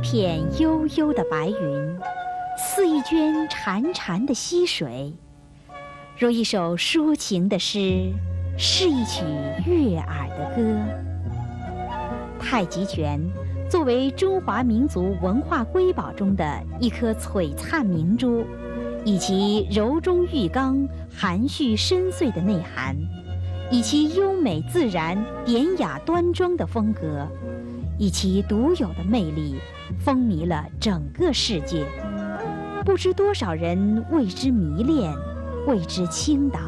一片悠悠的白云，似一涓潺潺的溪水，如一首抒情的诗，是一曲悦耳的歌。太极拳作为中华民族文化瑰宝中的一颗璀璨明珠，以其柔中寓刚、含蓄深邃的内涵，以其优美自然、典雅端庄的风格。以其独有的魅力，风靡了整个世界，不知多少人为之迷恋，为之倾倒。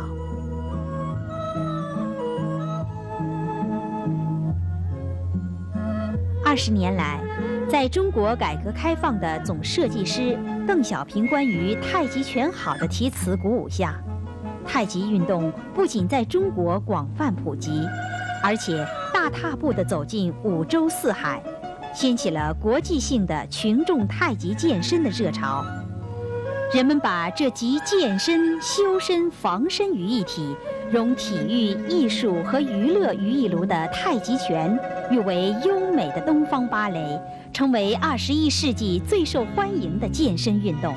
二十年来，在中国改革开放的总设计师邓小平关于太极拳好的题词鼓舞下，太极运动不仅在中国广泛普及，而且。大踏步地走进五洲四海，掀起了国际性的群众太极健身的热潮。人们把这集健身、修身、防身于一体，融体育、艺术和娱乐于一炉的太极拳，誉为优美的东方芭蕾，成为二十一世纪最受欢迎的健身运动。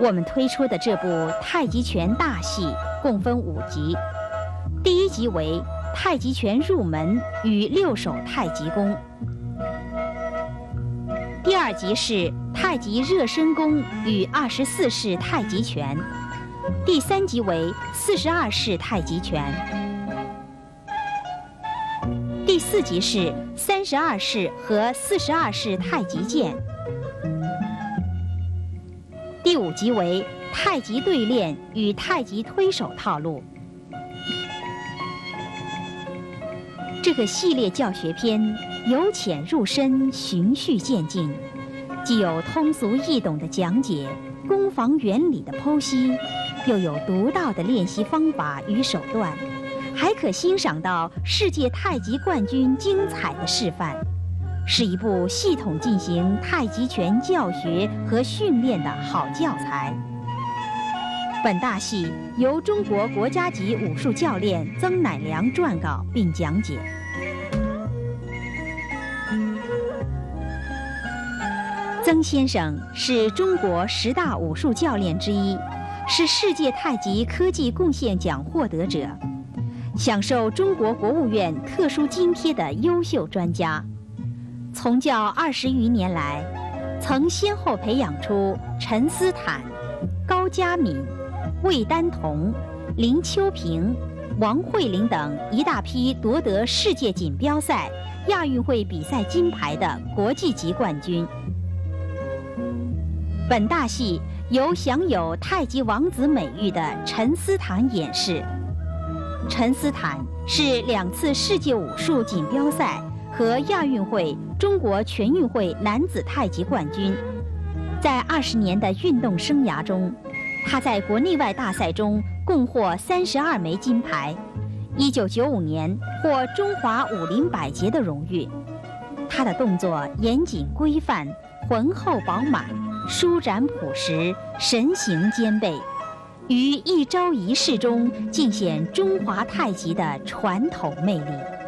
我们推出的这部太极拳大戏。共分五集，第一集为太极拳入门与六手太极功，第二集是太极热身功与二十四式太极拳，第三集为四十二式太极拳，第四集是三十二式和四十二式太极剑，第五集为。太极对练与太极推手套路，这个系列教学片由浅入深，循序渐进，既有通俗易懂的讲解、攻防原理的剖析，又有独到的练习方法与手段，还可欣赏到世界太极冠军精彩的示范，是一部系统进行太极拳教学和训练的好教材。本大戏由中国国家级武术教练曾乃良撰稿并讲解。曾先生是中国十大武术教练之一，是世界太极科技贡献奖获得者，享受中国国务院特殊津贴的优秀专家。从教二十余年来，曾先后培养出陈思坦、高佳敏。魏丹彤、林秋平、王慧玲等一大批夺得世界锦标赛、亚运会比赛金牌的国际级冠军。本大戏由享有“太极王子”美誉的陈思坦演示。陈思坦是两次世界武术锦标赛和亚运会、中国全运会男子太极冠军，在二十年的运动生涯中。他在国内外大赛中共获三十二枚金牌，一九九五年获中华武林百杰的荣誉。他的动作严谨规范、浑厚饱满、舒展朴实、神形兼备，于一招一式中尽显中华太极的传统魅力。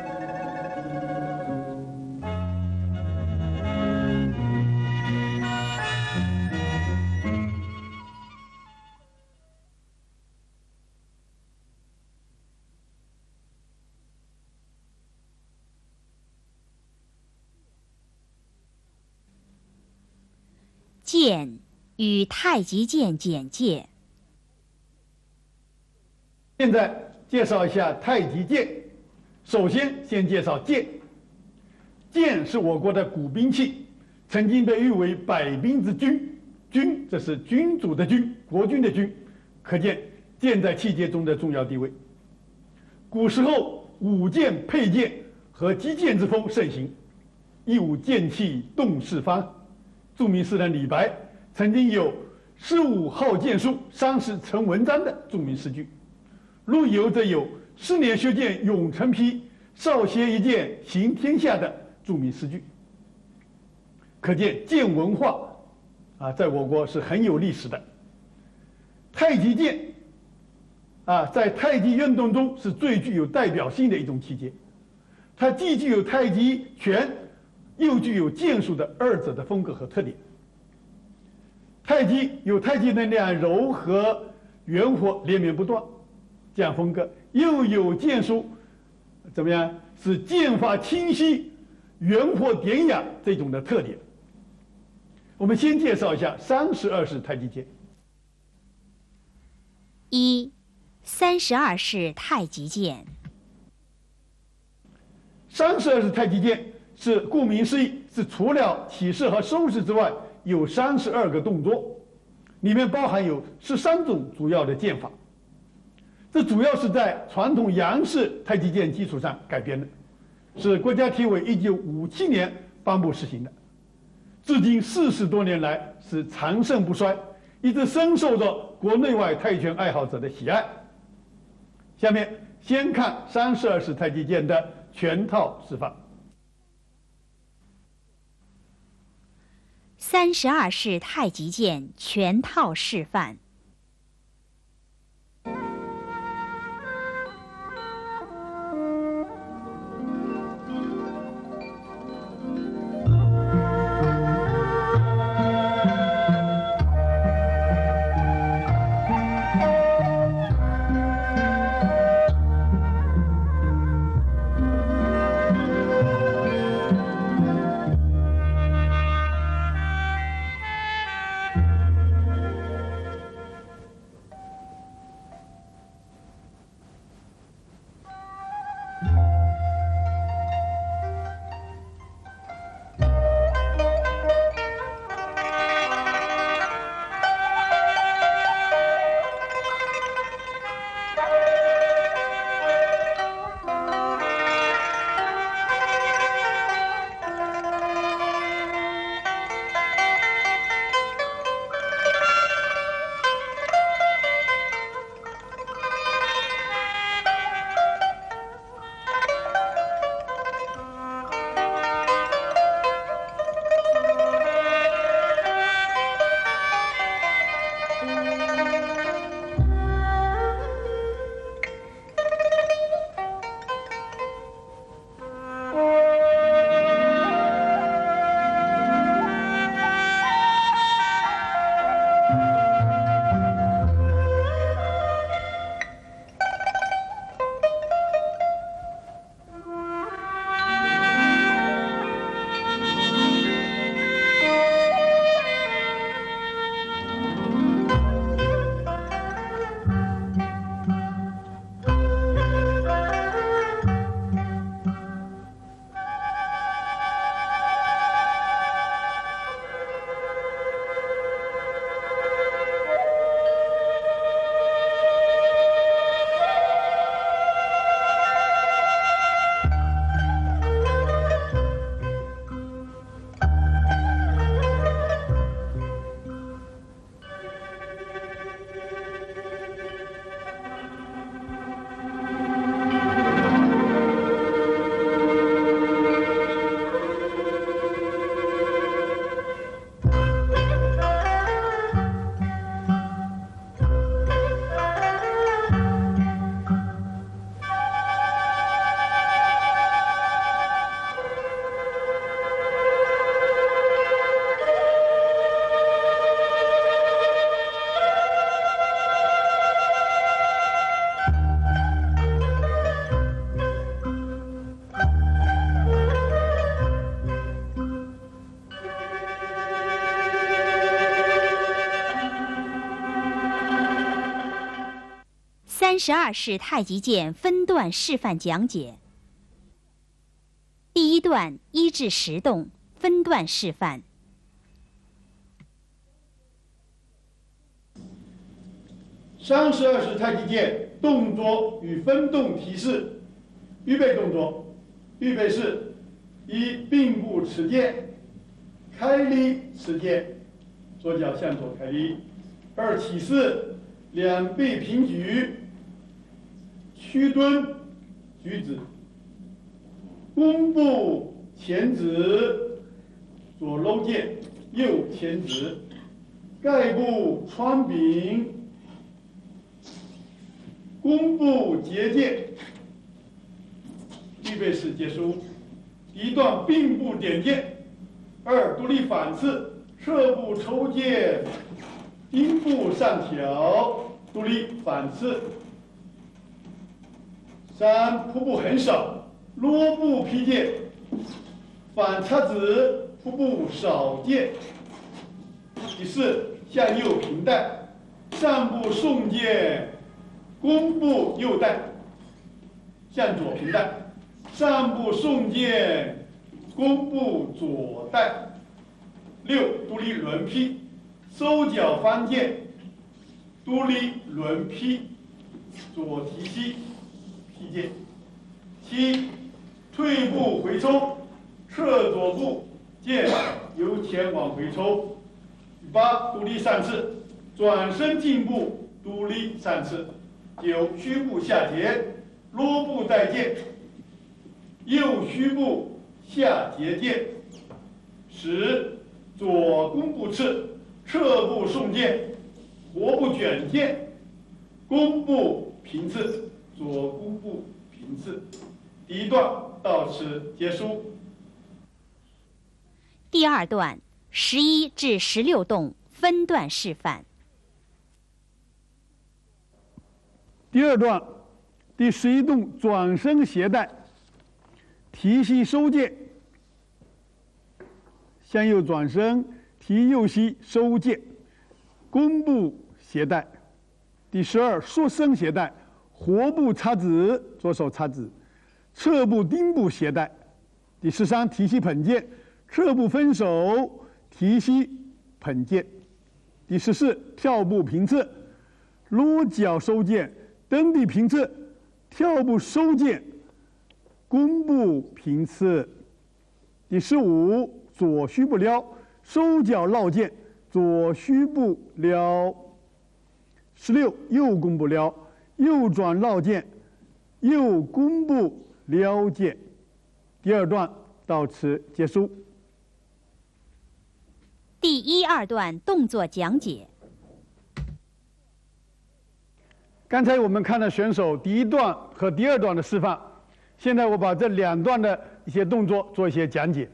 剑与太极剑简介。现在介绍一下太极剑。首先，先介绍剑。剑是我国的古兵器，曾经被誉为百兵之君。君，这是君主的君，国君的君，可见剑在器械中的重要地位。古时候，舞剑、佩剑和击剑之风盛行，一舞剑气动四方。著名诗人李白曾经有“诗武好剑术，三十成文章”的著名诗句。陆游则有“十年学剑永成批，少先一剑行天下”的著名诗句。可见剑文化啊，在我国是很有历史的。太极剑啊，在太极运动中是最具有代表性的一种器械。它既具有太极拳，又具有剑术的二者的风格和特点。太极有太极能量柔和、圆活、连绵不断这样风格，又有剑术怎么样？是剑法清晰、圆活典雅这种的特点。我们先介绍一下三十二式太极剑。一，三十二式太极剑。三十二式太极剑是顾名思义，是除了起势和收势之外。有三十二个动作，里面包含有十三种主要的剑法。这主要是在传统杨氏太极剑基础上改编的，是国家体委一九五七年颁布实行的，至今四十多年来是长盛不衰，一直深受着国内外泰拳爱好者的喜爱。下面先看三十二式太极剑的全套示范。三十二式太极剑全套示范。十二式太极剑分段示范讲解。第一段一至十动分段示范。三十二式太极剑动作与分动提示：预备动作，预备式：一并步持剑，开立持剑，左脚向左开立；二起势，两臂平举。屈蹲，举止，弓步前指，左搂剑，右前指，盖步穿柄，弓步结剑，预备式结束。一段并步点剑，二独立反刺，侧步抽剑，丁步上挑，独立反刺。三瀑布很少，落步劈剑，反叉子，瀑布少剑。第四向右平带，上步送剑，弓步右带，向左平带，上步送剑，弓步左带。六独立轮劈，收脚翻剑，独立轮劈，左提膝。踢剑，七，退步回抽，侧左步，剑由前往回抽。八，独立上刺，转身进步，独立上刺。九，虚步下截，落步带剑，右虚步下截剑。十，左弓步刺，侧步送剑，活步卷剑，弓步平刺。左弓步平次，第一段到此结束。第二段十一至十六动分段示范。第二段第十一动转身携带，提膝收剑，向右转身，提右膝收剑，弓步携带。第十二缩身携带。活步插子，左手插子；侧步丁步携带。第十三，提膝捧剑，侧步分手，提膝捧剑。第十四，跳步平刺，落脚收剑，蹬地平刺，跳步收剑，弓步平刺。第十五，左虚步撩，收脚绕剑，左虚步撩。十六，右弓步撩。右转绕剑，右弓步撩剑。第二段到此结束。第一二段动作讲解。刚才我们看了选手第一段和第二段的示范，现在我把这两段的一些动作做一些讲解。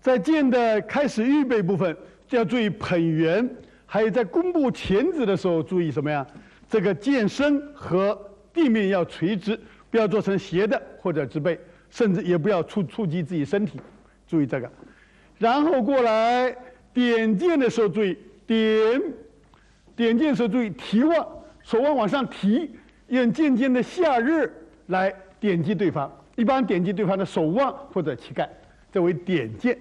在剑的开始预备部分，就要注意捧圆，还有在弓步前指的时候注意什么呀？这个剑身和地面要垂直，不要做成斜的或者直背，甚至也不要触触及自己身体，注意这个。然后过来点剑的时候注意点，点剑的时候注意提腕，手腕往上提，用剑尖的下刃来点击对方，一般点击对方的手腕或者膝盖，这为点剑，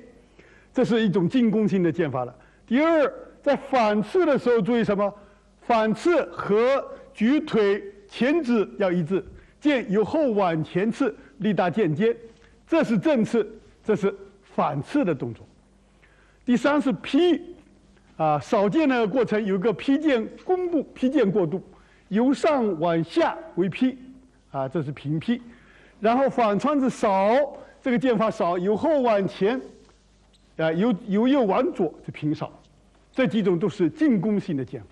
这是一种进攻性的剑法了。第二，在反刺的时候注意什么？反刺和举腿前指要一致，剑由后往前刺，力大剑尖，这是正刺，这是反刺的动作。第三是劈，啊，扫剑的过程有个劈剑弓步、劈剑过渡，由上往下为劈，啊，这是平劈。然后反穿子扫，这个剑法扫由后往前，啊，由由右往左是平扫，这几种都是进攻性的剑法。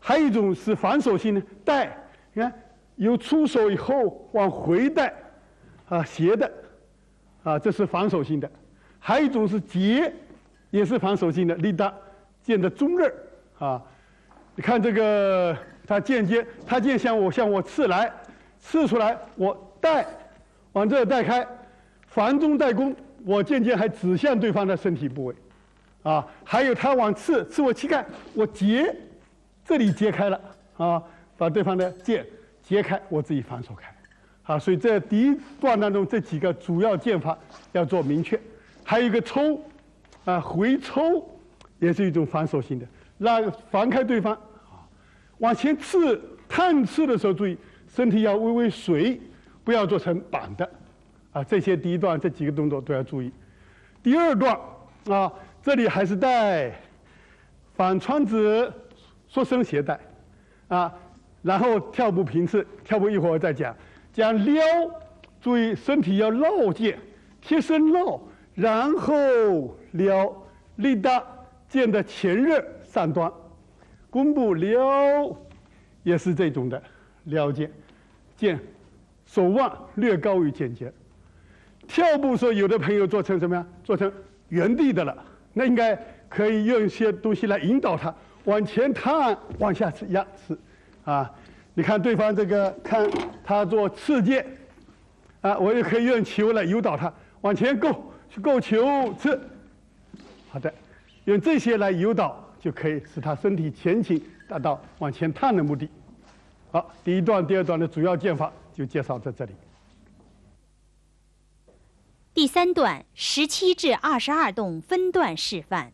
还有一种是反手性的带，你看由出手以后往回带，啊斜的，啊这是反手性的。还有一种是截，也是反手性的，力大剑的中刃，啊，你看这个他剑尖，他剑向我向我刺来，刺出来我带，往这带开，反中带攻，我剑尖还指向对方的身体部位，啊，还有他往刺刺我膝盖，我截。这里揭开了啊，把对方的剑揭开，我自己反手开，啊，所以这第一段当中这几个主要剑法要做明确，还有一个抽，啊，回抽也是一种反手型的，让防开对方，啊，往前刺探刺的时候注意身体要微微随，不要做成板的，啊，这些第一段这几个动作都要注意。第二段啊，这里还是带反穿子。缩身携带，啊，然后跳步平刺，跳步一会儿再讲。讲撩，注意身体要绕剑，贴身绕，然后撩，力大，剑的前刃上端，弓步撩，也是这种的撩剑，剑手腕略高于剑尖。跳步时候，有的朋友做成什么呀？做成原地的了，那应该可以用一些东西来引导他往前探，往下压是啊。你看对方这个，看他做刺剑，啊，我也可以用球来诱导他往前够，去够球刺。好的，用这些来诱导，就可以使他身体前倾，达到往前探的目的。好，第一段、第二段的主要剑法就介绍在这里。第三段十七至二十二动分段示范。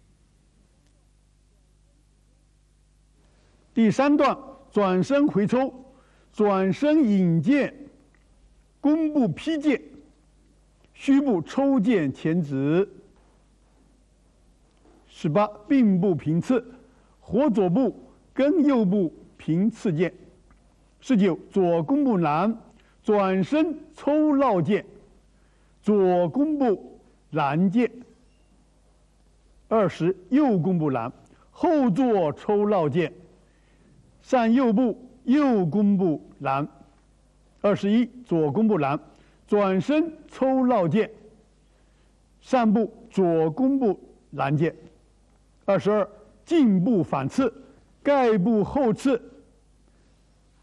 第三段。转身回抽，转身引剑，弓步劈剑，虚步抽剑前指。十八并步平刺，活左步跟右步平刺剑。十九左弓步拦，转身抽绕剑，左弓步拦剑。二十右弓步拦，后坐抽绕剑。上右步，右弓步拦；二十一，左弓步拦，转身抽绕剑。上步，左弓步拦剑；二十二，进步反刺，盖步后刺。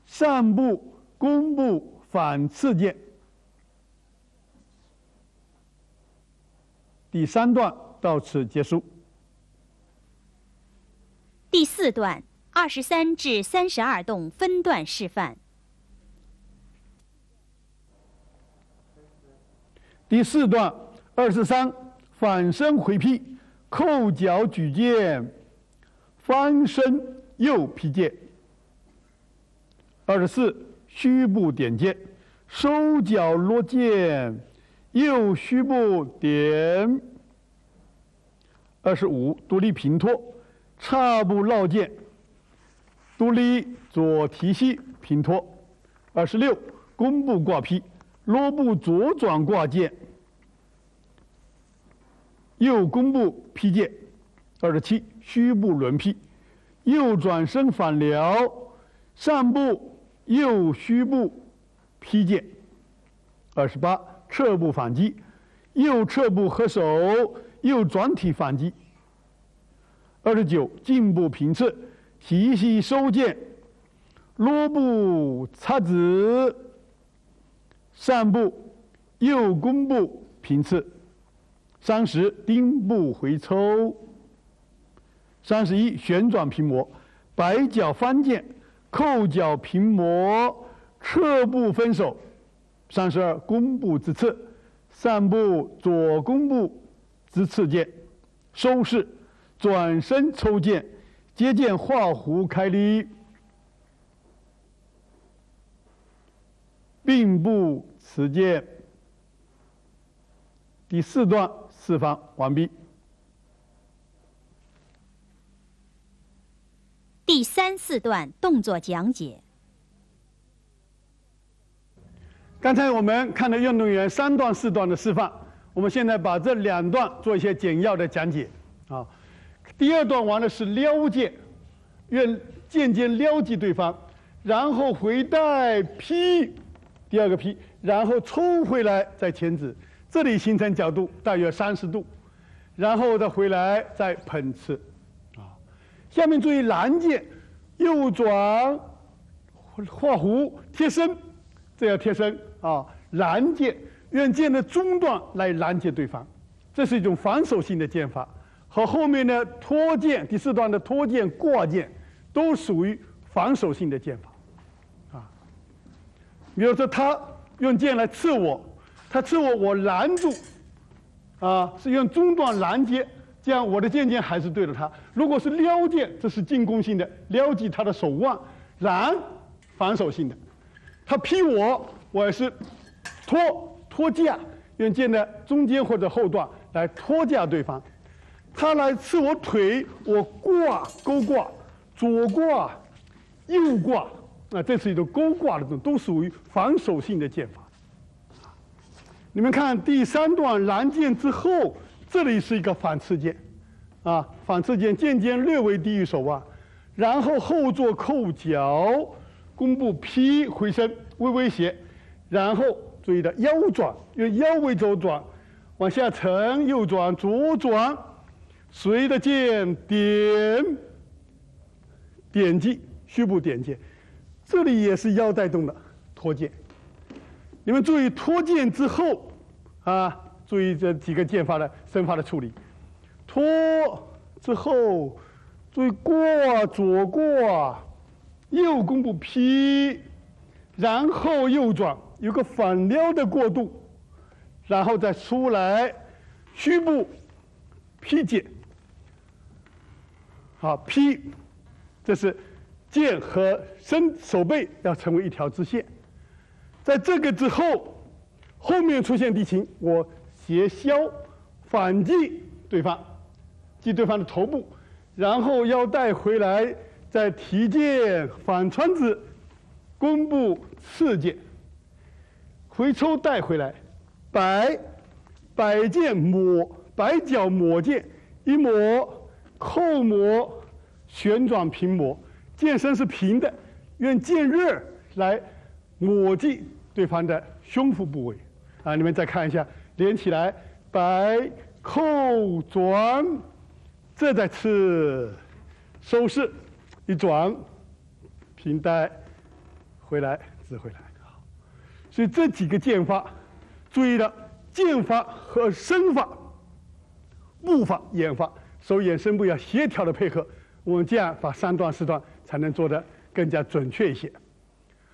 上步，弓步反刺剑。第三段到此结束。第四段。二十三至三十二动分段示范。第四段二十三反身回劈，扣脚举剑，翻身右劈剑。二十四虚步点剑，收脚落剑，右虚步点。二十五独立平托，叉步绕剑。独立左提膝平托，二十六弓步挂劈，落步左转挂剑，右弓步劈剑，二十七虚步轮劈，右转身反撩，上步右虚步劈剑，二十八侧步反击，右侧步合手，右转体反击，二十九进步平刺。提膝收剑，落步擦子，上步右弓步平刺，三十丁步回抽，三十一旋转平磨，摆脚翻剑，扣脚平磨，侧步分手，三十二弓步之刺，上步左弓步之刺剑，收势，转身抽剑。接见画弧开立，并不持剑。第四段示范完毕。第三四段动作讲解。刚才我们看了运动员三段四段的示范，我们现在把这两段做一些简要的讲解啊。第二段玩的是撩剑，用剑尖撩击对方，然后回带劈，第二个劈，然后抽回来再钳子，这里形成角度大约三十度，然后再回来再喷刺，啊，下面注意拦剑，右转画弧贴身，这要贴身啊，拦剑用剑的中段来拦截对方，这是一种防守性的剑法。和后面的拖剑，第四段的拖剑、挂剑，都属于防守性的剑法，啊。比如说他用剑来刺我，他刺我，我拦住，啊，是用中段拦截，这样我的剑尖还是对着他。如果是撩剑，这是进攻性的，撩击他的手腕；拦，防守性的。他劈我，我也是拖拖架，用剑的中间或者后段来拖架对方。他来刺我腿，我挂勾挂，左挂，右挂，啊，这是一种勾挂的这种，都属于防守性的剑法。你们看第三段拦剑之后，这里是一个反刺剑，啊，反刺剑剑尖略微低于手腕，然后后坐扣脚，弓步劈回身微微斜，然后注意的腰转，用腰为轴转，往下沉，右转，左转，随着剑点，点击虚部点剑，这里也是腰带动的托剑。你们注意托剑之后，啊，注意这几个剑法的身法的处理，托之后，注意过左过，右弓步劈，然后右转。有个反撩的过渡，然后再出来，虚步劈剑，好劈，这是剑和身手背要成为一条直线。在这个之后，后面出现敌情，我斜削反击对方，击对方的头部，然后腰带回来，再提剑反穿子，弓步刺剑。回抽带回来，摆摆剑抹摆脚抹剑，一抹扣抹旋转平抹，剑身是平的，用剑刃来抹击对方的胸腹部位。啊，你们再看一下，连起来摆扣转，这再次收势，一转平带回来，直回来。好所以这几个剑法，注意了，剑法和身法、步法、眼法、手眼身部要协调的配合，我们这样把三段四段才能做得更加准确一些。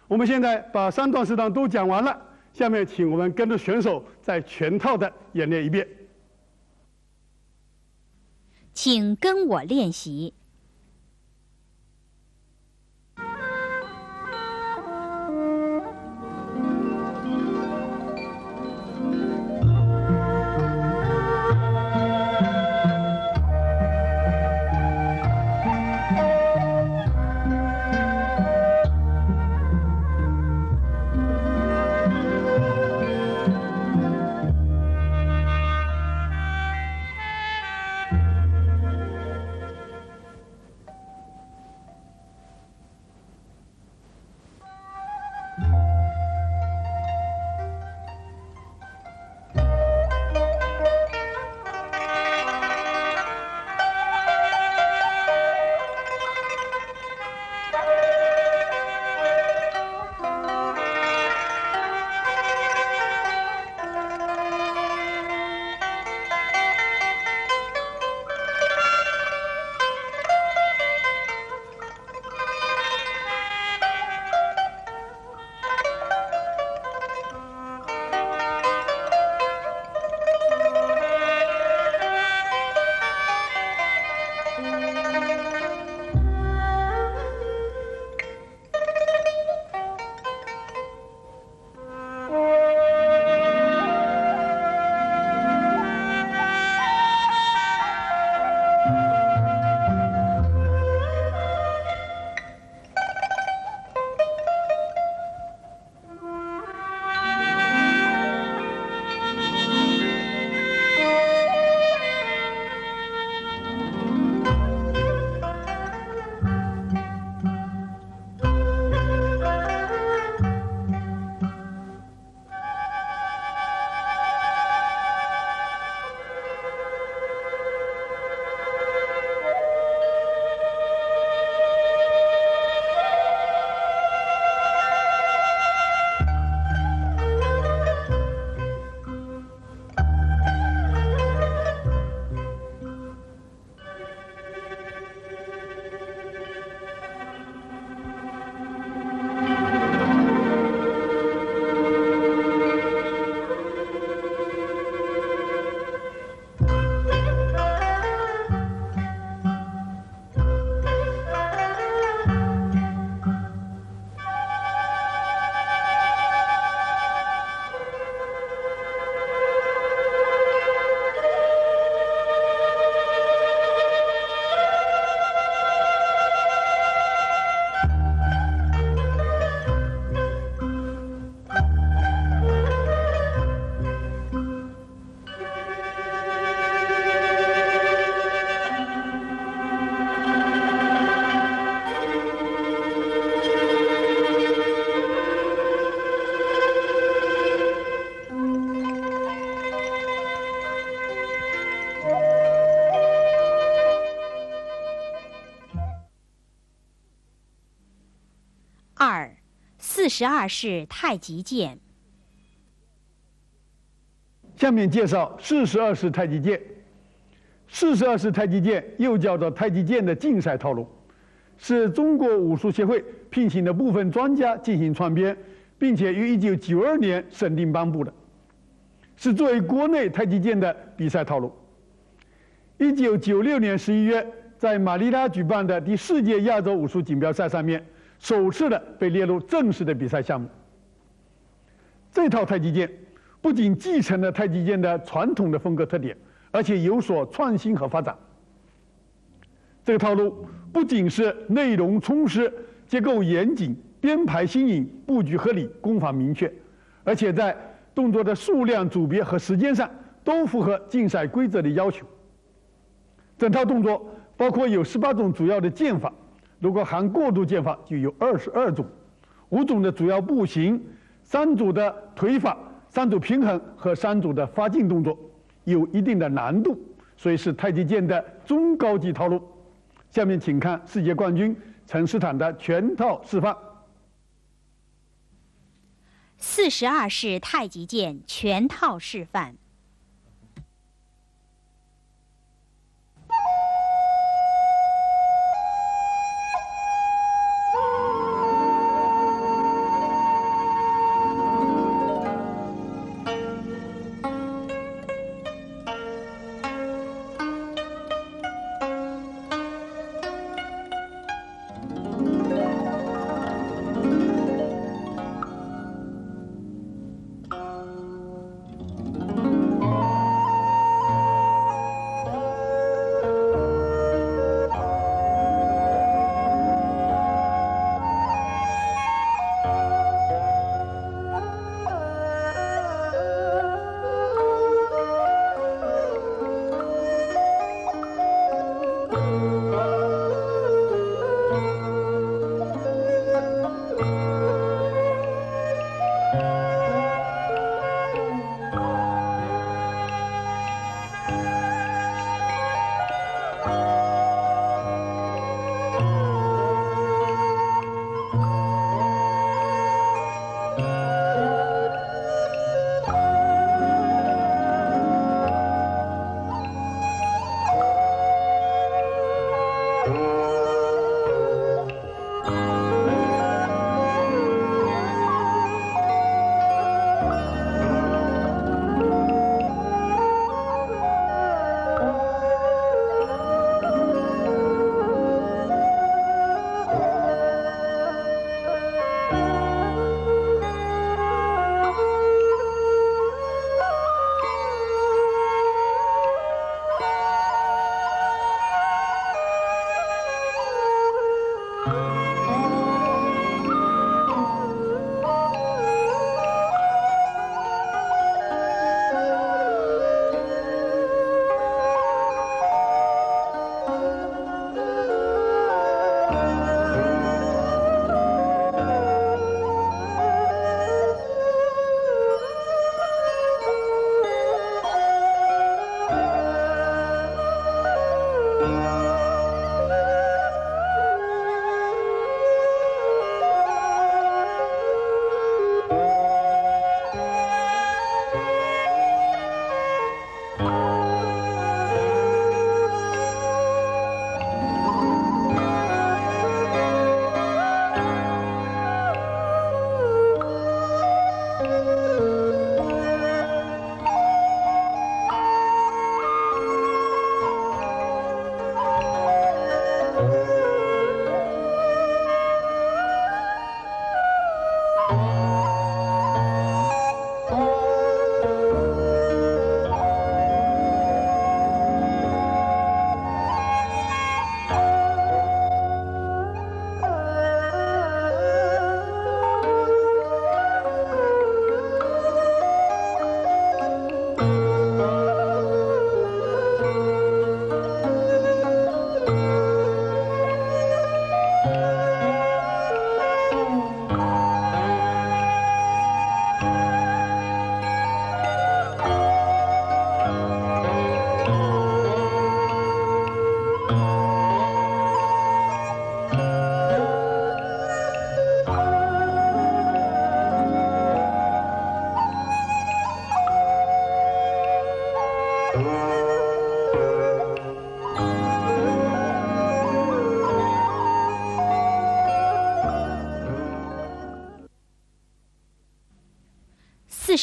我们现在把三段四段都讲完了，下面请我们跟着选手再全套的演练一遍，请跟我练习。十二式太极剑。下面介绍四十二式太极剑。四十二式太极剑又叫做太极剑的竞赛套路，是中国武术协会聘请的部分专家进行创编，并且于一九九二年审定颁布的，是作为国内太极剑的比赛套路。一九九六年十一月，在马尼拉举办的第四届亚洲武术锦标赛上面，首次的被列入正式的比赛项目。这套太极剑不仅继承了太极剑的传统的风格特点。而且有所创新和发展。这个套路不仅是内容充实、结构严谨、编排新颖、布局合理、功法明确，而且在动作的数量、组别和时间上都符合竞赛规则的要求。整套动作包括有十八种主要的剑法，如果含过渡剑法就有二十二种，五种的主要步形，三组的腿法，三组平衡和三组的发劲动作。有一定的难度，所以是太极剑的中高级套路。下面请看世界冠军陈思坦的全套示范。四十二式太极剑全套示范。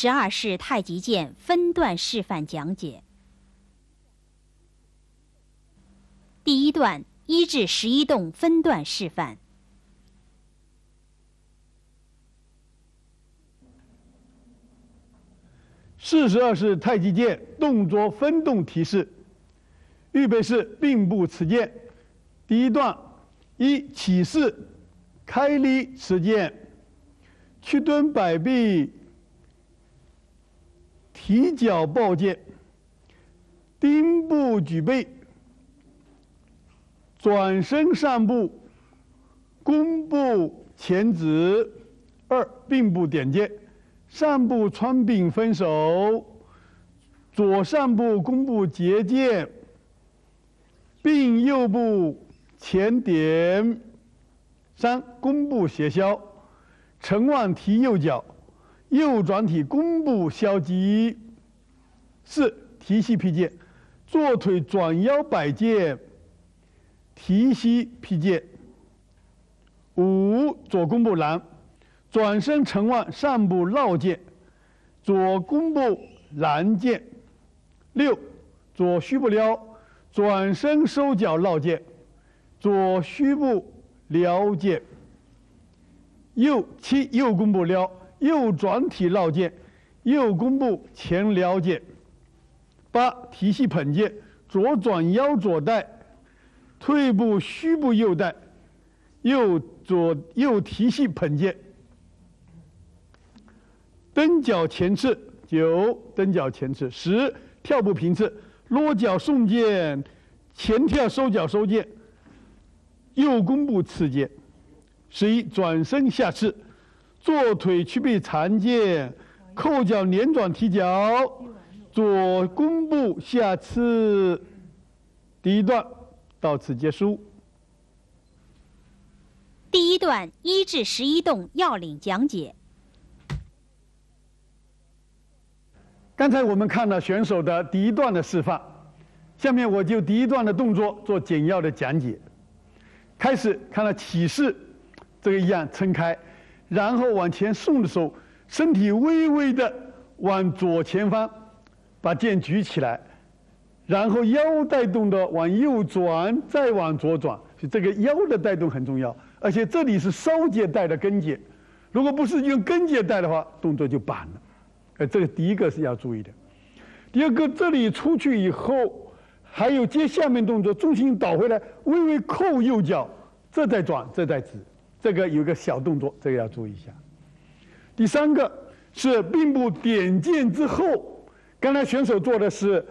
十二式太极剑分段示范讲解。第一段一至十一动分段示范。四十二式太极剑动作分动提示。预备式并步持剑。第一段一起势，开立持剑，屈蹲摆臂，提脚抱剑，丁步举背，转身上步，弓步前指。二并步点剑，上步穿柄分手，左上步弓步结剑，并右步前点。三弓步斜削，承腕提右脚，右转体弓步削击。四提膝劈剑，左腿转腰摆剑，提膝劈剑。五左弓步拦。转身成腕上步绕剑，左弓步拦剑；六左虚步撩，转身收脚绕剑，左虚步撩剑；右七右弓步撩，右转体绕剑，右弓步前撩剑；八提膝捧剑，左转腰左带，退步虚步右带，右左右提膝捧剑。蹬脚前刺，九蹬脚前刺，十跳步平刺，落脚送剑，前跳收脚收剑，右弓步刺剑，十一转身下刺，左腿屈臂缠剑，扣脚连转踢脚，左弓步下刺。第一段到此结束。第一段一至十一动要领讲解。刚才我们看了选手的第一段的示范，下面我就第一段的动作做简要的讲解。开始看了起势，这个一样撑开，然后往前送的时候，身体微微的往左前方把剑举起来，然后腰带动的往右转，再往左转，就这个腰的带动很重要。而且这里是梢节带的根节，如果不是用根节带的话，动作就板了。呃，这个第一个是要注意的。第二个，这里出去以后，还有接下面动作，重心倒回来，微微扣右脚，这再转，这再直，这个有个小动作，这个要注意一下。第三个是并步点剑之后，刚才选手做的是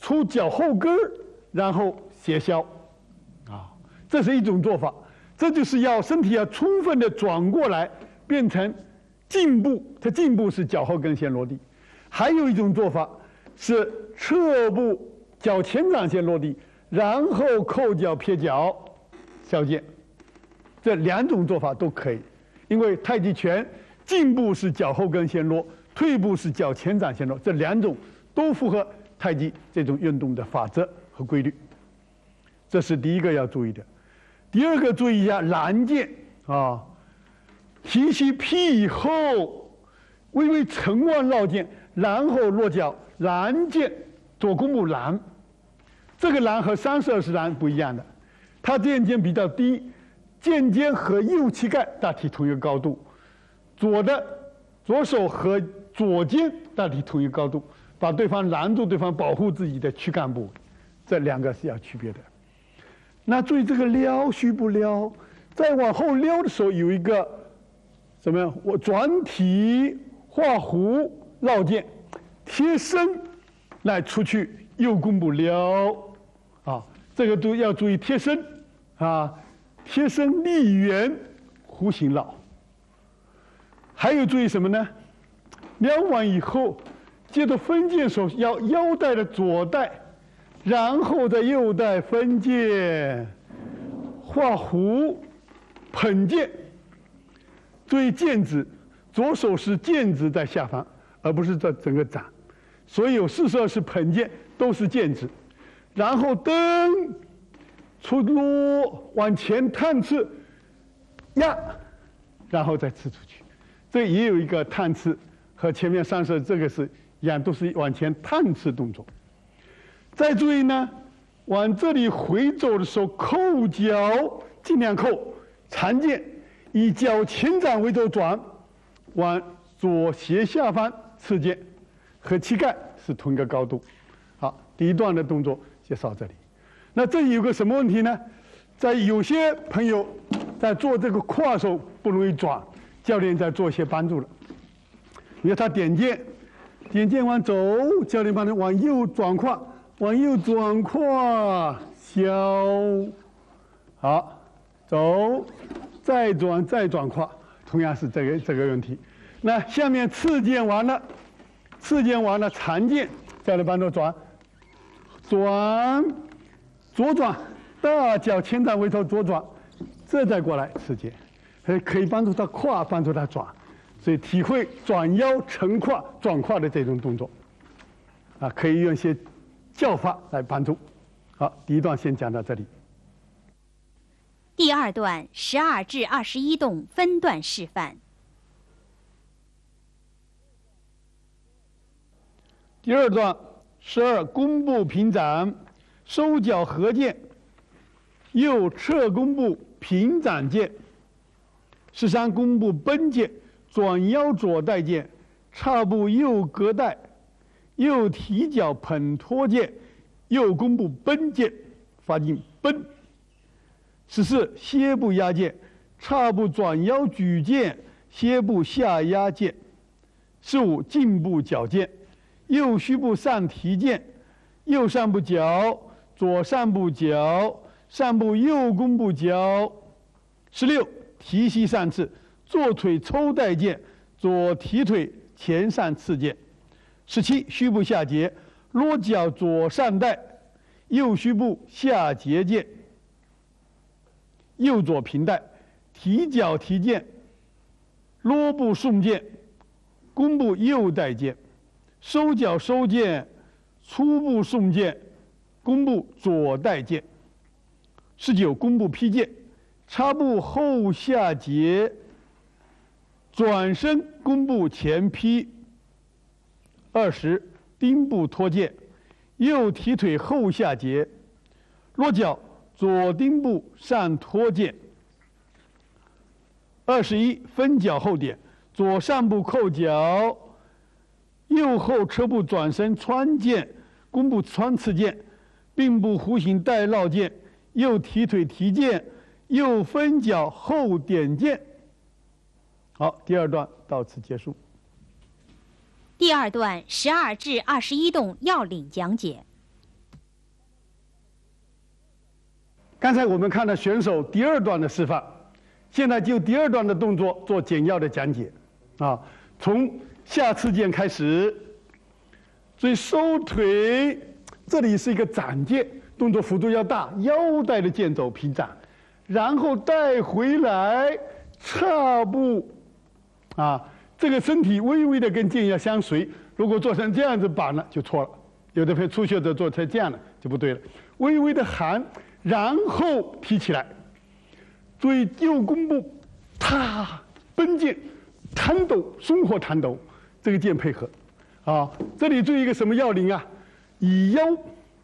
出脚后跟儿，然后斜削，啊，这是一种做法，这就是要身体要充分的转过来，变成。进步，它进步是脚后跟先落地，还有一种做法是侧步，脚前掌先落地，然后扣脚撇脚，削剑。这两种做法都可以，因为太极拳进步是脚后跟先落，退步是脚前掌先落，这两种都符合太极这种运动的法则和规律。这是第一个要注意的。第二个注意一下拦剑啊。提起劈以后，微微承腕绕剑，然后落脚拦剑，左弓步拦。这个拦和三十二式拦不一样的，它剑尖比较低，剑尖和右膝盖大体同一个高度，左的左手和左肩大体同一个高度，把对方拦住，对方保护自己的躯干部，这两个是要区别的。那注意这个撩虚不撩，再往后撩的时候有一个。怎么样？我转体画弧绕剑，贴身来出去右弓步撩，啊，这个都要注意贴身，啊，先生立圆弧形绕。还有注意什么呢？撩完以后，接着分剑时候要腰带的左带，然后在右带分剑，画弧捧剑。注意剑指，左手是剑指在下方，而不是在整个掌。所以有四十二式捧剑都是剑指，然后蹬出落往前探刺压，然后再刺出去。这也有一个探刺和前面上色这个是一样，都是往前探刺动作。再注意呢，往这里回走的时候，扣脚尽量扣，常见以脚前掌为轴转，往左斜下方刺剑，和膝盖是同一个高度。好，第一段的动作介绍这里。那这里有个什么问题呢？在有些朋友在做这个胯的时候不容易转，教练在做一些帮助了。你看他点剑，点剑往走，教练帮他往右转胯，往右转胯，消，好，走，再转再转胯，同样是这个这个问题。那下面刺剑完了，刺剑完了长剑，教练帮着转，转，左转。大脚前掌回头左转，这再过来刺剑，还可以帮助他胯，帮助他转，所以体会转腰沉胯、转胯的这种动作，啊，可以用一些叫法来帮助。好，第一段先讲到这里。第二段十二至二十一动分段示范。第二段十二弓步平掌，收脚合剑。右侧弓步平掌剑，十三弓步奔剑，转腰左带剑，叉步右隔带，右提脚捧托剑，右弓步奔剑，发劲奔。十四歇步压剑，叉步转腰举剑，歇步下压剑。十五进步脚剑，右虚步上提剑，右上步脚，左上步脚。上步右弓步脚，十六提膝上刺，左腿抽带剑，左提腿前上刺剑。十七虚步下截，落脚左上带，右虚步下截剑，右左平带，提脚提剑，落步送剑，弓步右带剑，收脚收剑，粗步送剑，弓步左带剑。十九弓步劈剑，插步后下截，转身弓步前劈。二十丁步托剑，右提腿后下截，落脚左丁步上托剑。二十一分脚后点，左上步扣脚，右后车步转身穿剑，弓步穿刺剑，并步弧形带绕剑。右提腿提剑，右分脚后点剑。好，第二段到此结束。第二段十二至二十一动要领讲解。刚才我们看了选手第二段的示范，现在就第二段的动作做简要的讲解。啊，从下次剑开始，所以收腿，这里是一个掌剑。动作幅度要大，腰带的剑走平掌，然后带回来，侧步，啊，这个身体微微的跟剑要相随。如果做成这样子绑了，就错了。有的朋初学者做成这样了，就不对了。微微的含，然后提起来，注意右弓步，踏奔剑，弹抖松活弹抖，这个剑配合，啊，这里注意一个什么要领啊？以腰。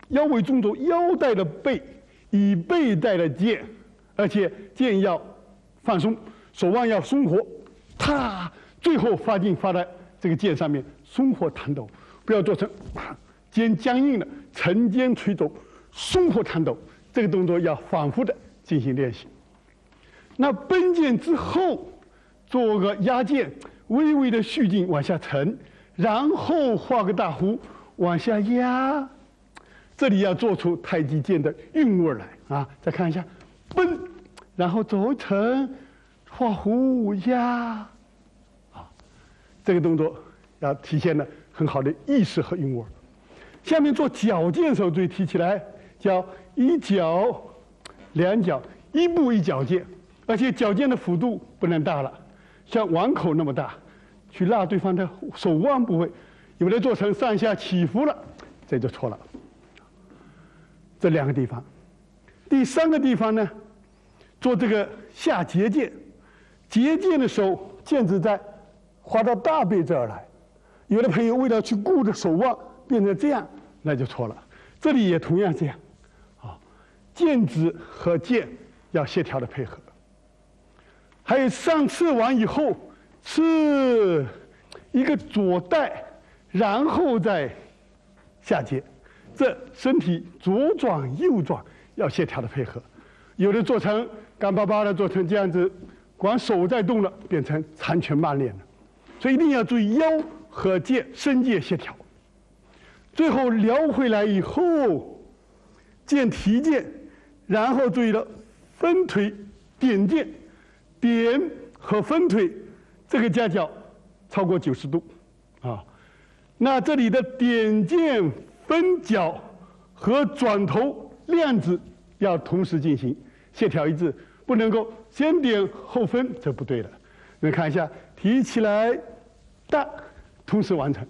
腰为中轴，腰带的背，以背带的剑，而且剑要放松，手腕要松活，踏，最后发劲发在这个剑上面，松活弹抖，不要做成肩僵硬了，沉肩垂肘，松活弹抖，这个动作要反复的进行练习。那奔剑之后，做个压剑，微微的蓄劲往下沉，然后画个大弧往下压。这里要做出太极剑的韵味来啊！再看一下，奔，然后走一层，画弧压，啊，这个动作要体现了很好的意识和韵味。下面做脚剑时候，注意提起来，叫一脚、两脚，一步一脚剑，而且脚尖的幅度不能大了，像碗口那么大，去拉对方的手腕部位，有的做成上下起伏了，这就错了。这两个地方，第三个地方呢，做这个下结剑，结剑的时候，剑子在滑到大背这儿来，有的朋友为了去顾着手腕，变成这样，那就错了。这里也同样这样，啊，剑指和剑要协调的配合。还有上刺完以后，刺一个左带，然后再下接，这身体左转右转要协调的配合。有的做成干巴巴的，做成这样子，光手在动了，变成残拳慢练了。所以一定要注意腰和剑身剑协调。最后撩回来以后，剑提剑，然后注意了分腿点剑。点和分腿，这个夹角超过九十度，啊，那这里的点剑、分角和转头、亮子要同时进行，协调一致，不能够先点后分，这不对的。你看一下，提起来，哒，同时完成，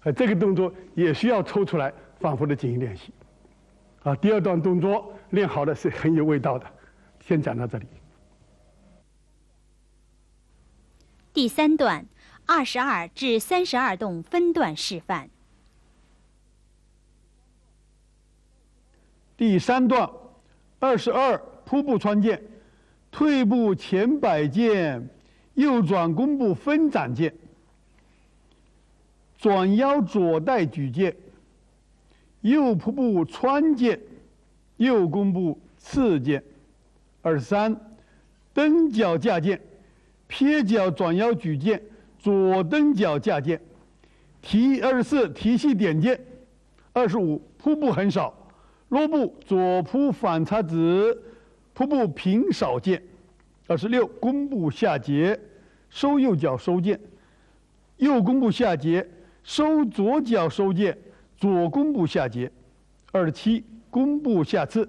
啊，这个动作也需要抽出来反复的进行练习，啊，第二段动作练好的是很有味道的，先讲到这里。第三段，二十二至三十二动分段示范。第三段，二十二瀑布穿剑，退步前摆剑，右转弓步分斩剑，转腰左带举剑，右扑步穿剑，右弓步刺剑。二十三，蹬脚架剑。撇脚转腰举剑，左蹬脚架箭，提二十四提膝点箭，二十五扑步很少，落步左扑反插子，扑步平少见，二十六弓步下截，收右脚收剑，右弓步下截，收左脚收剑，左弓步下截，二十七弓步下刺，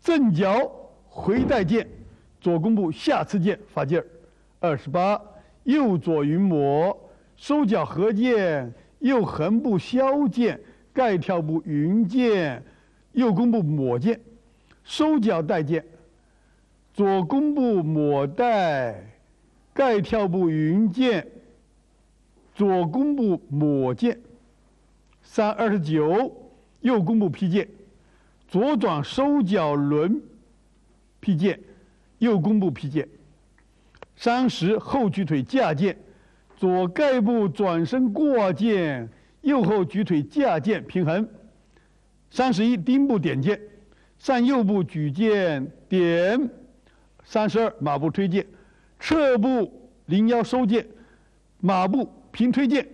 正脚回带剑，左弓步下刺箭发劲儿。二十八，右左云抹，收脚合剑，右横步削剑，盖跳步云剑，右弓步抹剑，收脚带剑，左弓步抹带，盖跳步云剑，左弓步抹剑。三二十九，右弓步劈剑，左转收脚轮劈剑，右弓步劈剑。三十后举腿架剑，左盖步转身挂剑，右后举腿架剑平衡。三十一丁步点剑，上右步举剑点。三十二马步推剑，侧步零腰收剑，马步平推剑。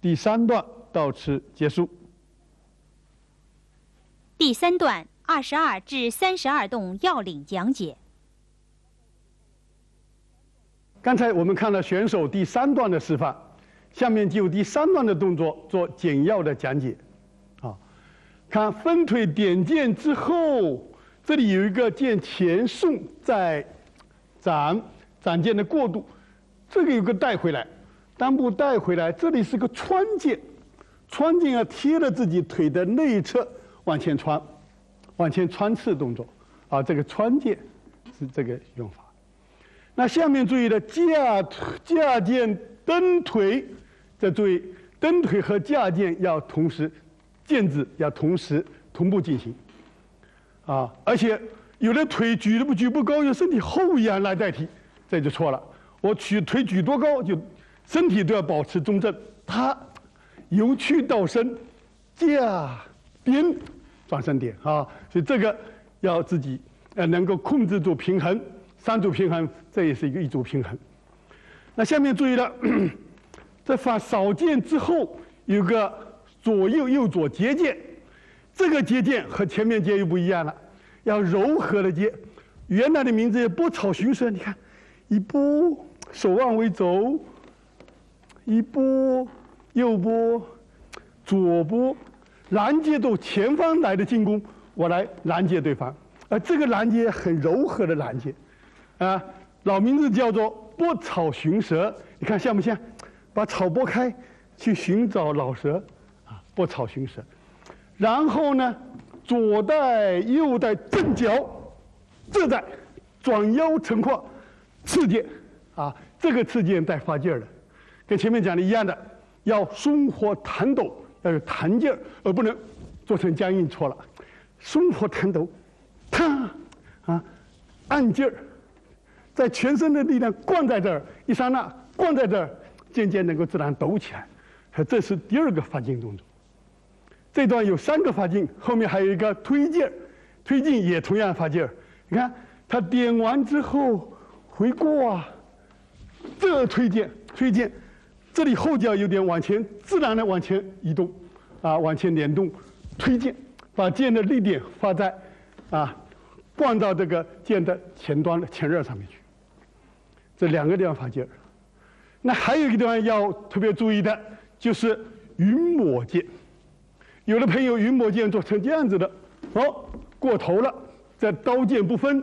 第三段到此结束。第三段二十二至三十二动要领讲解。刚才我们看了选手第三段的示范，下面就第三段的动作做简要的讲解。啊，看分腿点剑之后，这里有一个剑前送再斩斩剑的过渡，这个有个带回来，单步带回来，这里是个穿剑，穿剑要贴着自己腿的内侧往前穿，往前穿刺动作，啊，这个穿剑是这个用法。那下面注意的架架剑蹬腿，再注意蹬腿和架剑要同时，剑子要同时同步进行，啊，而且有的腿举的不举不高，用身体后仰来代替，这就错了。我举腿举多高，就身体都要保持中正。它由屈到伸，架边转身点啊，所以这个要自己呃能够控制住平衡。三组平衡，这也是一个一组平衡。那下面注意了，在发扫剑之后，有个左右右左接剑，这个接剑和前面接又不一样了，要柔和的接。原来的名字叫波草寻蛇，你看，一拨手腕为轴，一拨右拨，左拨，拦截住前方来的进攻，我来拦截对方。而这个拦截很柔和的拦截。啊，老名字叫做拨草寻蛇，你看像不像？把草拨开，去寻找老蛇，啊，拨草寻蛇。然后呢，左带右带正脚，这带转腰成胯，刺剑，啊，这个刺剑带发劲儿的。跟前面讲的一样的，要松活弹抖，要有弹劲儿，而不能做成僵硬错了。松活弹抖，啪啊，按劲儿，在全身的力量灌在这儿，一刹那灌在这儿，渐渐能够自然抖起来。这是第二个发劲动作。这段有三个发劲，后面还有一个推劲儿，推进也同样发劲儿。你看，他点完之后回过啊，这推荐推荐，这里后脚有点往前，自然的往前移动，啊，往前联动，推荐，把剑的力点发在，啊，灌到这个剑的前端的前刃上面去。这两个地方发劲儿。那还有一个地方要特别注意的，就是云抹剑。有的朋友云抹剑做成这样子的，哦，过头了，这刀剑不分，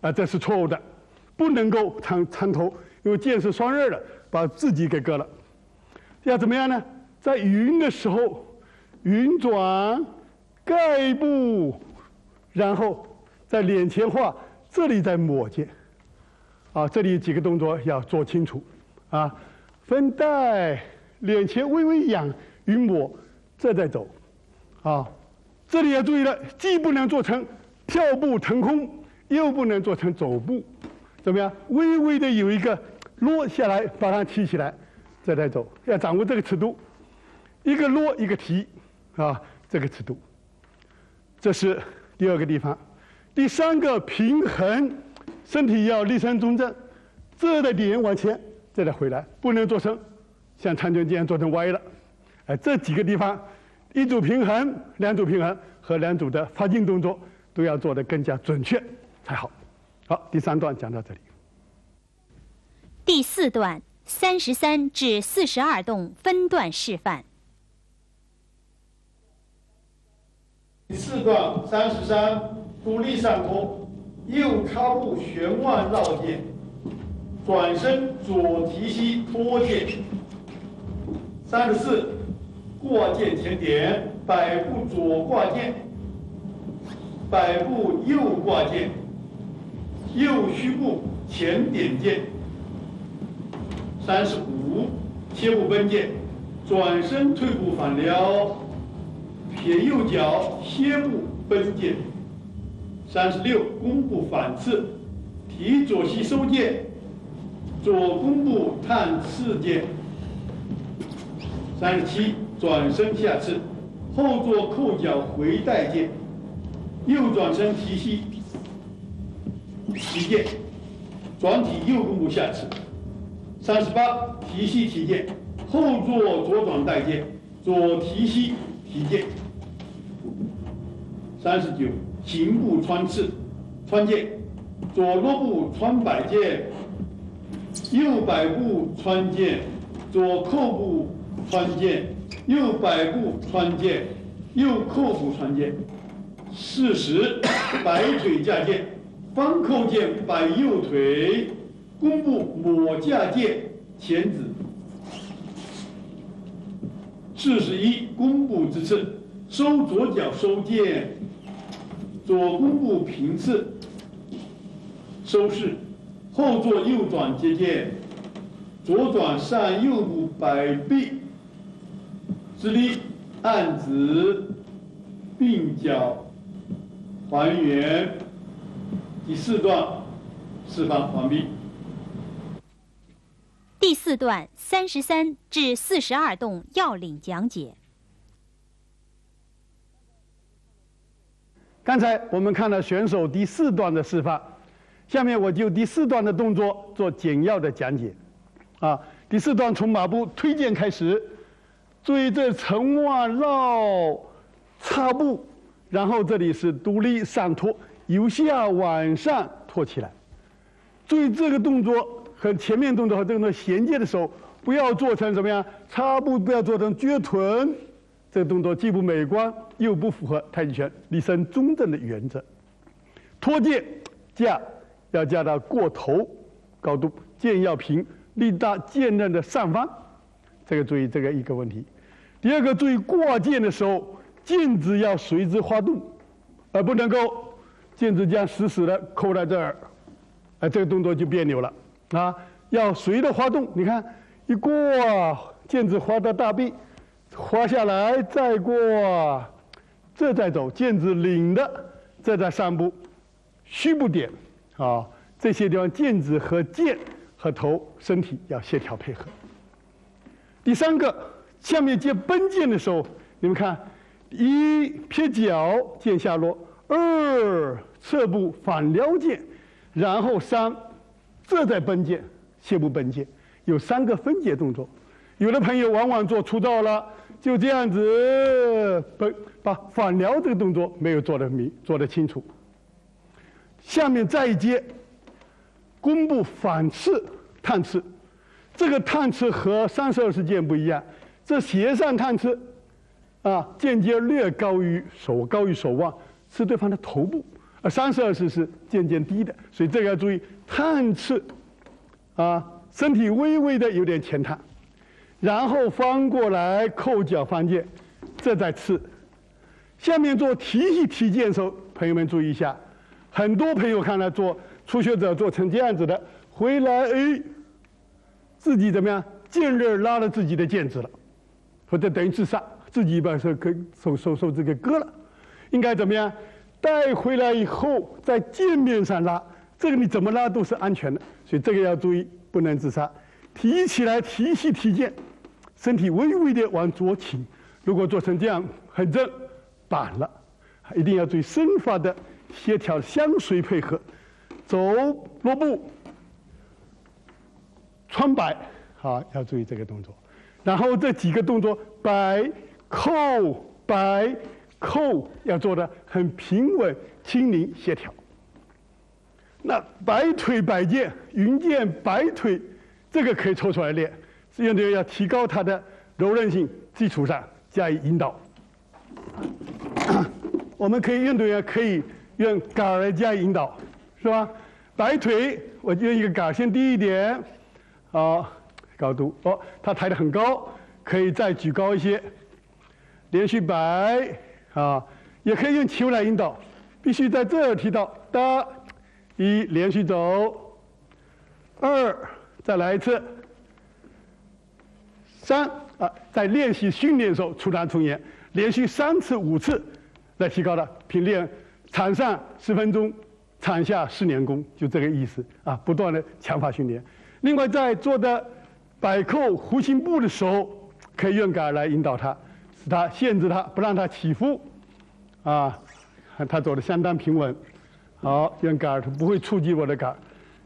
啊，这是错误的，不能够参参头。因为剑是双刃的，把自己给割了。要怎么样呢？在云的时候，云转盖布，然后在脸前画，这里在抹剑。啊，这里几个动作要做清楚。啊，分带，脸前微微仰，云抹，这再走。啊，这里要注意了，既不能做成跳步腾空，又不能做成走步。怎么样？微微的有一个落下来，把它提起来，再走。要掌握这个尺度，一个落一个提，啊，这个尺度。这是第二个地方。第三个平衡，身体要立身中正，这的点往前，再来回来，不能做成像长拳这样做成歪了。哎，这几个地方，一组平衡，两组平衡和两组的发劲动作都要做得更加准确才好。好，第三段讲到这里。第四段三十三至四十二动分段示范。第四段三十三独立上托，右插步旋腕绕剑，转身左提膝托剑。三十四挂剑前点，摆步左挂剑，摆步右挂剑。右虚步前点剑，三十五切步奔剑，转身退步反撩，撇右脚歇步奔剑，三十六弓步反刺，提左膝收剑，左弓步探刺剑，三十七转身下刺，后坐扣脚回带剑，右转身提膝。提剑，转体右弓步下刺。三十八提膝提剑，后坐左转带剑，左提膝提剑。三十九平步穿刺，穿剑，左落步穿百剑，右摆步穿剑，左扣步穿剑，右摆步穿剑，右扣步穿剑。四十摆腿架剑。方扣剑摆右腿，弓步抹架剑前指。四十一弓步之刺，收左脚收剑，左弓步平刺，收势，后坐右转接剑，左转上右步摆臂，直立按直，并脚还原。第四段示范完毕。第四段三十三至四十二动要领讲解。刚才我们看了选手第四段的示范，下面我就第四段的动作做简要的讲解。啊，第四段从马步推荐开始，注意这承腕绕插步，然后这里是独立上托。由下往上托起来，注意这个动作和前面动作和这个动作衔接的时候，不要做成什么样？插步不要做成撅臀，这个动作既不美观，又不符合太极拳立身中正的原则。托剑架要架到过头高度，剑要平，立到剑刃的上方，这个注意这个一个问题。第二个注意挂剑的时候，剑指要随之滑动，而不能够。剑指将死死的扣在这儿，哎，这个动作就别扭了啊！要随着滑动，你看，一过，剑子滑到大臂，滑下来，再过，这在走，剑子领的，这在上部，虚部点，啊，这些地方剑子和剑和头身体要协调配合。第三个，下面接奔剑的时候，你们看，一撇脚，剑下落；二侧部反撩剑，然后三，这在奔剑，斜部奔剑。有三个分解动作，有的朋友往往做粗糙了，就这样子把把反撩这个动作没有做得明做得清楚。下面再一接，弓步反刺探刺，这个探刺和三十二式剑不一样，这斜上探刺，啊，剑尖略高于手高于手腕，是对方的头部，而三十二式是渐渐低的，所以这个要注意探刺，啊。身体微微的有点前探，然后翻过来扣脚翻剑，这在刺。下面做提膝提剑的时候，朋友们注意一下，很多朋友看来做初学者做成这样子的，回来哎，自己怎么样？剑刃拉了自己的剑指了，或者等于自杀，自己把手给手手手指给割了。应该怎么样？带回来以后在剑面上拉，这个你怎么拉都是安全的，所以这个要注意。不能自杀，提起来提起提剑，身体微微的往左倾。如果做成这样很正，板了，一定要注意身法的协调相随配合。走落步，穿摆，好，要注意这个动作。然后这几个动作摆扣摆扣要做的很平稳、轻灵、协调。那摆腿摆剑、云剑摆腿，这个可以抽出来练。运动员要提高他的柔韧性基础上加以引导。我们可以运动员可以用杆来加以引导，是吧？摆腿，我用一个杆先低一点，好，高度哦，他抬得很高，可以再举高一些，连续摆啊，也可以用球来引导，必须在这儿提到哒。一连续走，二再来一次，三啊，在练习训练的时候出单从严，连续三次五次来提高的，凭练场上十分钟，场下十年功，就这个意思啊，不断的强化训练。另外在做的摆扣弧形步的时候，可以用杆来引导他，使他限制他，不让他起伏，啊，他走的相当平稳。好，用杆儿不会触及我的杆儿，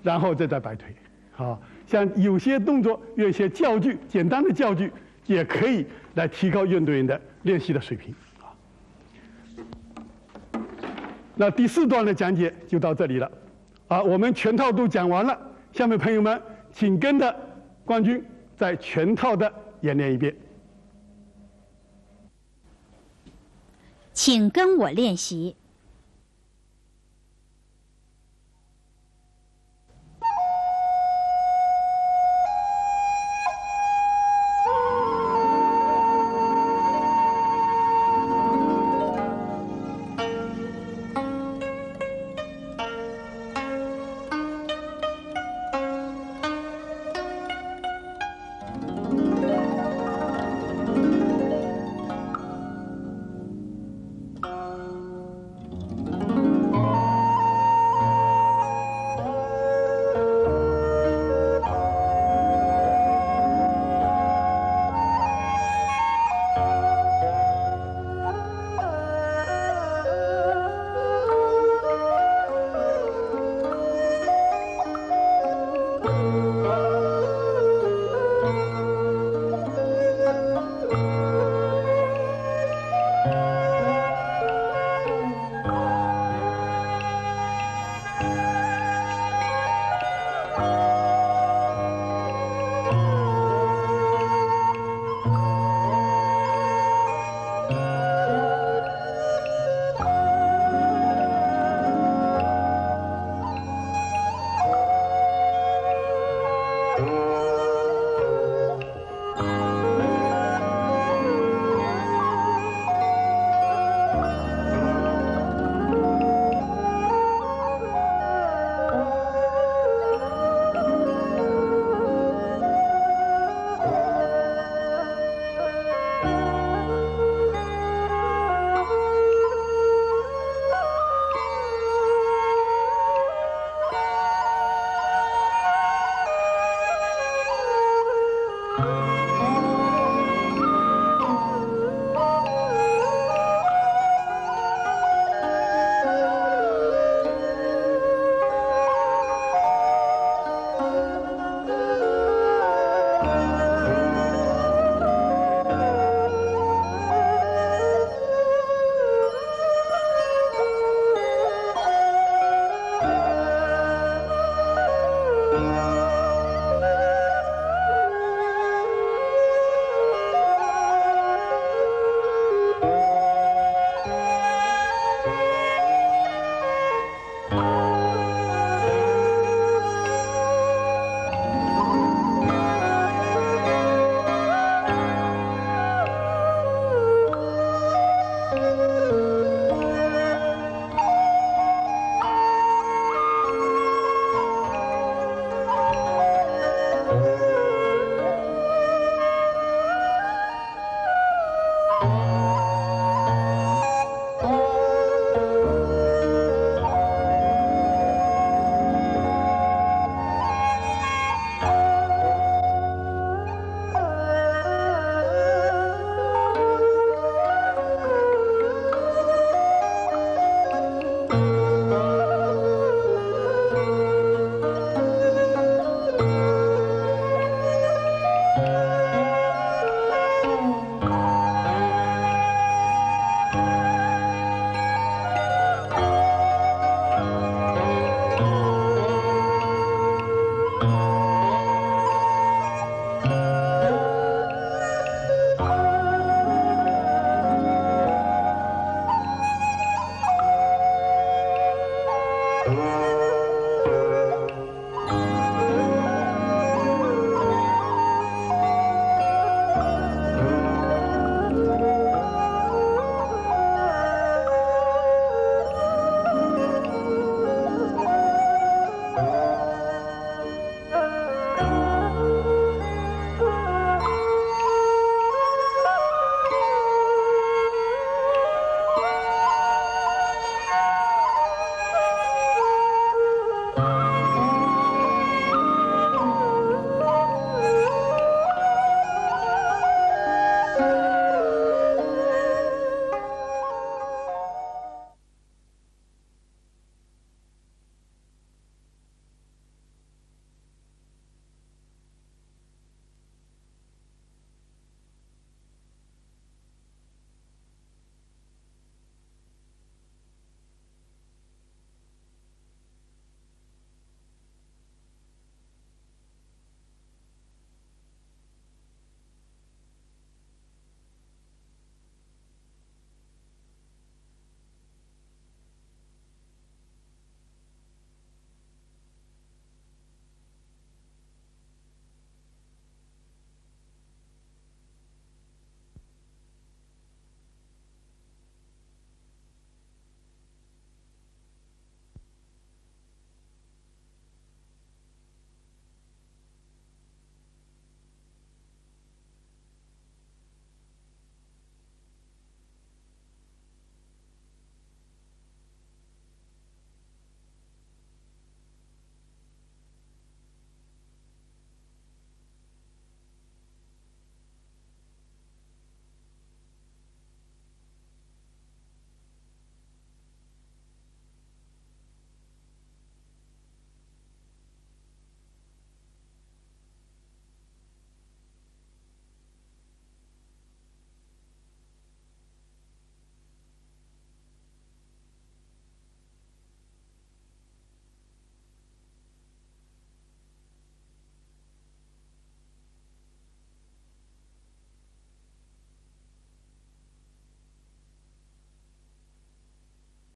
然后再再摆腿。好像有些动作用一些教具，简单的教具也可以来提高运动员的练习的水平。啊，那第四段的讲解就到这里了。啊，我们全套都讲完了，下面朋友们请跟着冠军再全套的演练一遍。请跟我练习。